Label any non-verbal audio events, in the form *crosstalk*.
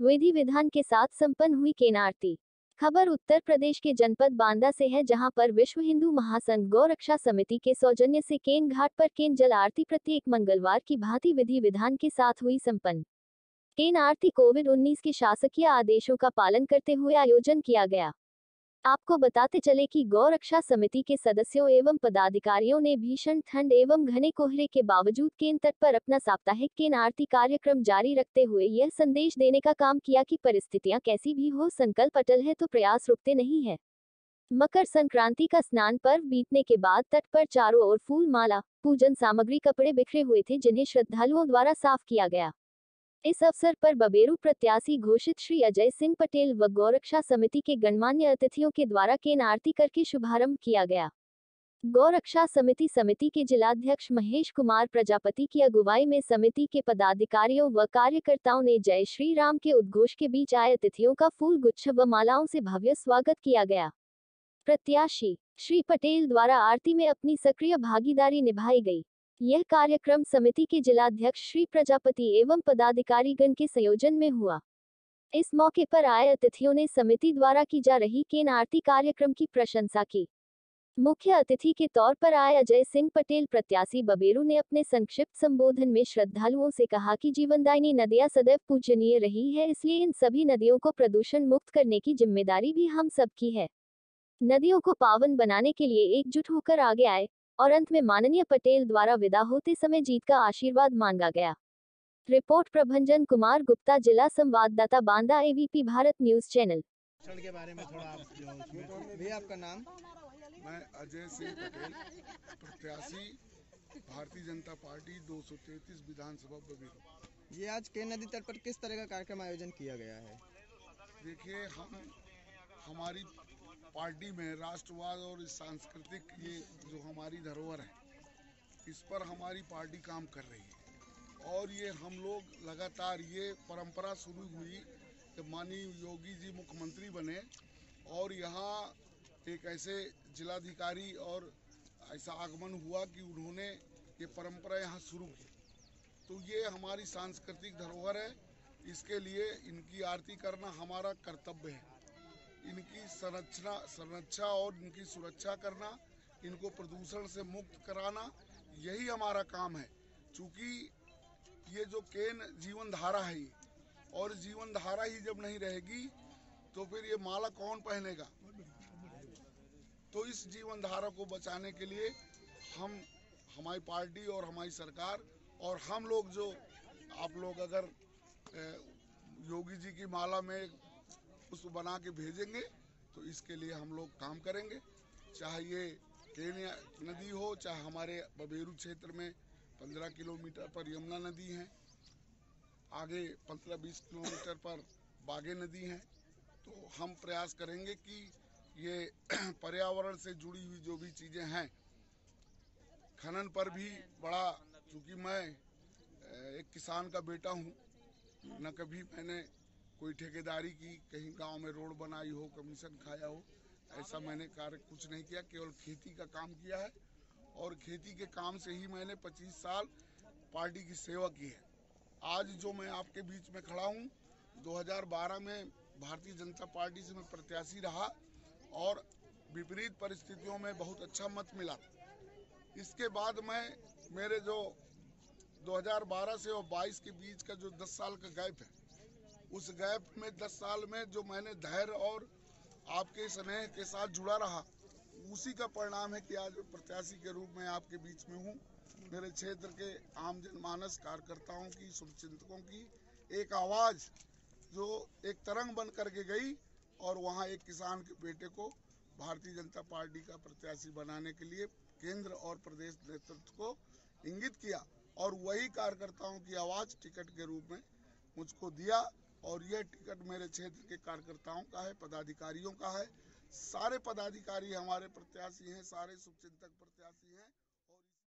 विधि विधान के साथ संपन्न हुई केन आरती खबर उत्तर प्रदेश के जनपद बांदा से है, जहाँ पर विश्व हिंदू महासंघ गौ रक्षा समिति के सौजन्य से केन घाट पर केन जल आरती प्रत्येक मंगलवार की भांति विधि विधान के साथ हुई संपन्न। केन आरती कोविड 19 के शासकीय आदेशों का पालन करते हुए आयोजन किया गया। आपको बताते चले कि गौ रक्षा समिति के सदस्यों एवं पदाधिकारियों ने भीषण ठंड एवं घने कोहरे के बावजूद केन तट पर अपना साप्ताहिक केन आरती कार्यक्रम जारी रखते हुए यह संदेश देने का काम किया कि परिस्थितियाँ कैसी भी हो, संकल्प अटल है तो प्रयास रुकते नहीं है। मकर संक्रांति का स्नान पर्व बीतने के बाद तट पर चारों ओर फूल माला पूजन सामग्री, कपड़े बिखरे हुए थे जिन्हें श्रद्धालुओं द्वारा साफ़ किया गया। इस अवसर पर बबेरू प्रत्याशी घोषित श्री अजय सिंह पटेल व गौरक्षा समिति के गणमान्य अतिथियों के द्वारा केन आरती करके शुभारंभ किया गया। गौरक्षा समिति समिति के जिलाध्यक्ष महेश कुमार प्रजापति की अगुवाई में समिति के पदाधिकारियों व कार्यकर्ताओं ने जय श्री राम के उद्घोष के बीच आए अतिथियों का फूल गुच्छ व मालाओं से भव्य स्वागत किया गया। प्रत्याशी श्री पटेल द्वारा आरती में अपनी सक्रिय भागीदारी निभाई गई। यह कार्यक्रम समिति के जिलाध्यक्ष श्री प्रजापति एवं पदाधिकारीगण के संयोजन में हुआ। इस मौके पर आए अतिथियों ने समिति द्वारा की जा रही केन आरती कार्यक्रम की प्रशंसा की। मुख्य अतिथि के तौर पर आए अजय सिंह पटेल प्रत्याशी बबेरू ने अपने संक्षिप्त संबोधन में श्रद्धालुओं से कहा कि जीवनदायिनी नदियाँ सदैव पूजनीय रही है, इसलिए इन सभी नदियों को प्रदूषण मुक्त करने की ज़िम्मेदारी भी हम सबकी है। नदियों को पावन बनाने के लिए एकजुट होकर आगे आए। और अंत में माननीय पटेल द्वारा विदा होते समय जीत का आशीर्वाद मांगा गया। रिपोर्ट प्रभंजन कुमार गुप्ता जिला संवाददाता Banda AVP Bharat news channel. के बारे में थोड़ा आप जो भी आपका नाम? मैं अजय सिंह पटेल प्रत्याशी भारतीय जनता पार्टी 233 विधानसभा बबीरो ये आज के नदी तट पर किस तरह का कार्यक्रम आयोजन किया गया है? देखिए हम हमारी पार्टी में राष्ट्रवाद और इस सांस्कृतिक ये जो हमारी धरोहर है, इस पर हमारी पार्टी काम कर रही है। और ये हम लोग लगातार ये परंपरा शुरू हुई जब माननीय योगी जी मुख्यमंत्री बने और यहाँ एक ऐसे जिलाधिकारी और ऐसा आगमन हुआ कि उन्होंने ये परंपरा यहाँ शुरू की। तो ये हमारी सांस्कृतिक धरोहर है। इसके लिए इनकी आरती करना हमारा कर्तव्य है। इनकी संरचना, संरक्षा और इनकी सुरक्षा करना, इनको प्रदूषण से मुक्त कराना, यही हमारा काम है। क्योंकि ये जो केन जीवन धारा है, और जीवन धारा ही जब नहीं रहेगी तो फिर ये माला कौन पहनेगा? तो इस जीवन धारा को बचाने के लिए हम, हमारी पार्टी और हमारी सरकार, और हम लोग जो, आप लोग अगर योगी जी की माला में उसको बना के भेजेंगे तो इसके लिए हम लोग काम करेंगे। चाहे ये केनिया नदी हो, चाहे हमारे बबेरू क्षेत्र में पंद्रह किलोमीटर पर यमुना नदी है, आगे पंद्रह बीस किलोमीटर पर बागे नदी है तो हम प्रयास करेंगे कि ये *clears throat* पर्यावरण से जुड़ी हुई जो भी चीज़ें हैं, खनन पर भी बड़ा, चूँकि मैं एक किसान का बेटा हूँ, न कभी मैंने कोई ठेकेदारी की, कहीं गाँव में रोड बनाई हो, कमीशन खाया हो, ऐसा मैंने कार्य कुछ नहीं किया, केवल खेती का काम किया है। और खेती के काम से ही मैंने 25 साल पार्टी की सेवा की है। आज जो मैं आपके बीच में खड़ा हूँ 2012 में भारतीय जनता पार्टी से मैं प्रत्याशी रहा और विपरीत परिस्थितियों में बहुत अच्छा मत मिला। इसके बाद मैं, मेरे जो 2012 से और 22 के बीच का जो 10 साल का गैप है उस गैप में दस साल में जो मैंने धैर्य और आपके स्नेह के साथ जुड़ा रहा, उसी का परिणाम है कि आज प्रत्याशी के रूप में आपके बीच में हूँ। मेरे क्षेत्र के आम जनमानस कार्यकर्ताओं की, शुभचिंतकों की एक आवाज़ जो एक तरंग बन करके गई और वहाँ एक किसान के बेटे को भारतीय जनता पार्टी का प्रत्याशी बनाने के लिए केंद्र और प्रदेश नेतृत्व को इंगित किया और वही कार्यकर्ताओं की आवाज़ टिकट के रूप में मुझको दिया। और यह टिकट मेरे क्षेत्र के कार्यकर्ताओं का है, पदाधिकारियों का है। सारे पदाधिकारी हमारे प्रत्याशी हैं, सारे शुभचिंतक प्रत्याशी हैं।